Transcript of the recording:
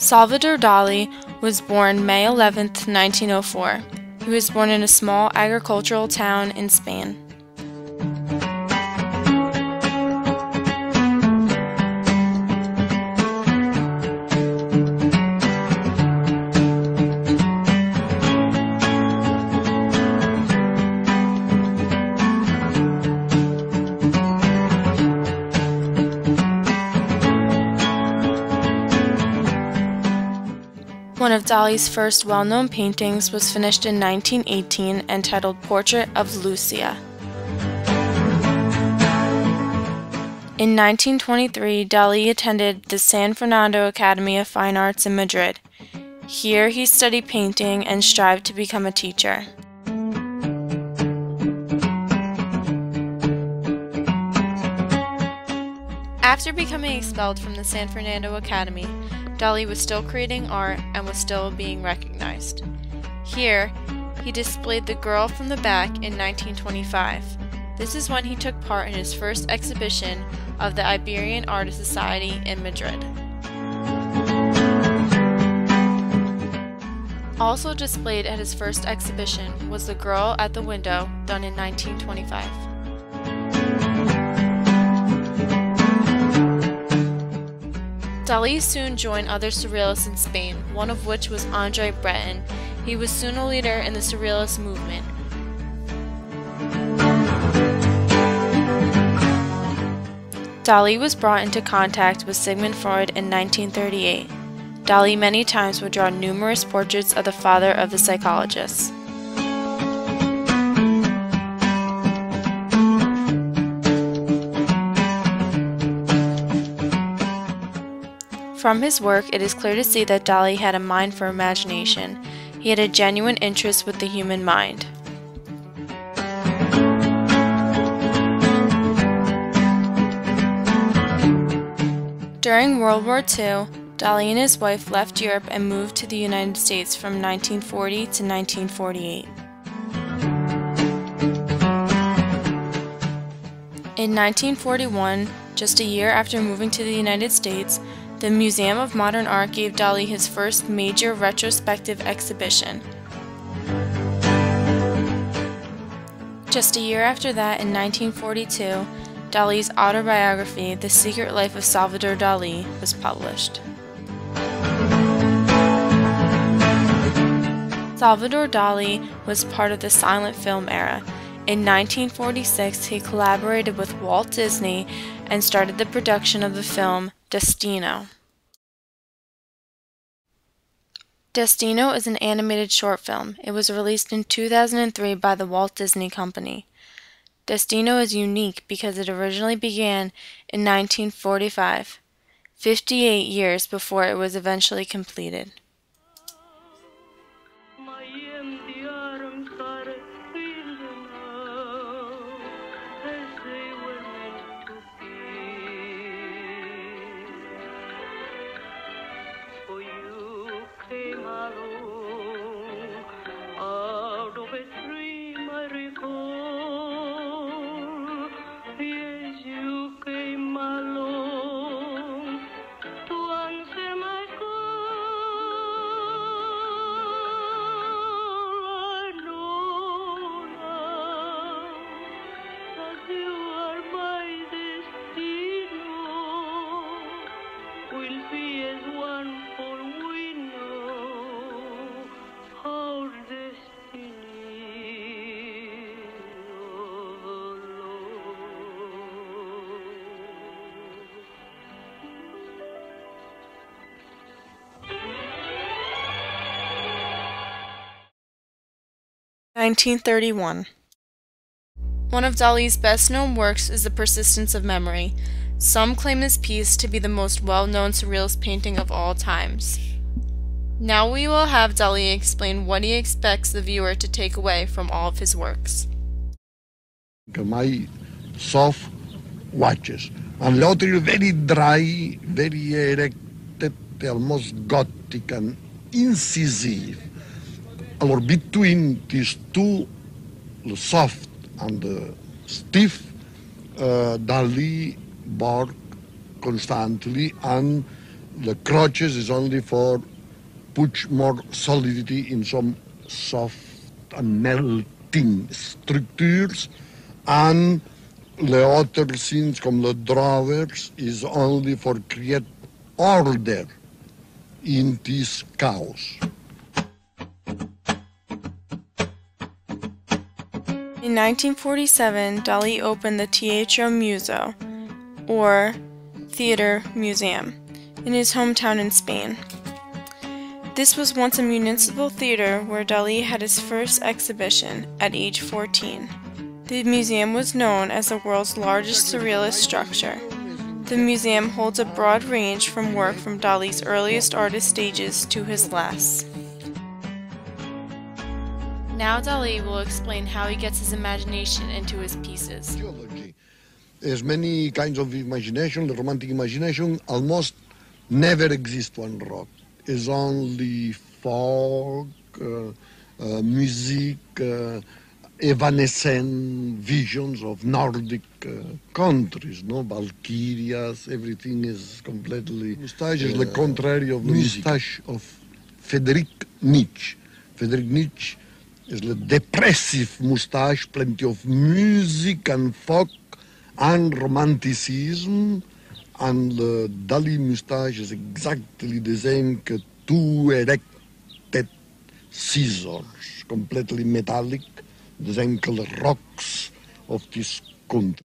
Salvador Dali was born May 11, 1904. He was born in a small agricultural town in Spain. Dali's first well known paintings was finished in 1918 entitled Portrait of Lucia. In 1923, Dali attended the San Fernando Academy of Fine Arts in Madrid. Here he studied painting and strived to become a teacher. After becoming expelled from the San Fernando Academy, Dali was still creating art and was still being recognized. Here, he displayed The Girl from the Back in 1925. This is when he took part in his first exhibition of the Iberian Artist Society in Madrid. Also displayed at his first exhibition was The Girl at the Window, done in 1925. Dali soon joined other surrealists in Spain, one of which was Andre Breton. He was soon a leader in the surrealist movement. Dali was brought into contact with Sigmund Freud in 1938. Dali many times would draw numerous portraits of the father of the psychologists. From his work, it is clear to see that Dali had a mind for imagination. He had a genuine interest with the human mind. During World War II, Dali and his wife left Europe and moved to the United States from 1940 to 1948. In 1941, just a year after moving to the United States, the Museum of Modern Art gave Dali his first major retrospective exhibition. Just a year after that, in 1942, Dali's autobiography, The Secret Life of Salvador Dali, was published. Salvador Dali was part of the silent film era. In 1946, he collaborated with Walt Disney and started the production of the film Destino. Destino is an animated short film. It was released in 2003 by the Walt Disney Company. Destino is unique because it originally began in 1945, 58 years before it was eventually completed. Nineteen thirty one. One of Dali's best known works is The Persistence of Memory. Some claim this piece to be the most well known surrealist painting of all times. Now we will have Dali explain what he expects the viewer to take away from all of his works. My soft watches, and other very dry, very erected, almost gothic and incisive. Or between these two, the soft and the stiff, uh, Dali work constantly and the crotches is only for put more solidity in some soft and melting structures and the other things come the drawers is only for create order in this chaos. In 1947, Dali opened the Teatro Museo, or Theater Museum, in his hometown in Spain. This was once a municipal theater where Dali had his first exhibition at age 14. The museum was known as the world's largest surrealist structure. The museum holds a broad range from work from Dali's earliest artist stages to his last. Now Dali will explain how he gets his imagination into his pieces. Geology. There's many kinds of imagination. The romantic imagination almost never exists one rock. It's only folk, uh, uh, music, uh, evanescent visions of Nordic uh, countries, no? Valkyrias, everything is completely... Moustache is the contrary of the moustache of Friedrich Nietzsche. Friedrich Nietzsche is the depressive moustache, plenty of music and folk and romanticism, and the Dali moustache is exactly the same que two erected scissors, completely metallic, the same que rocks of this country.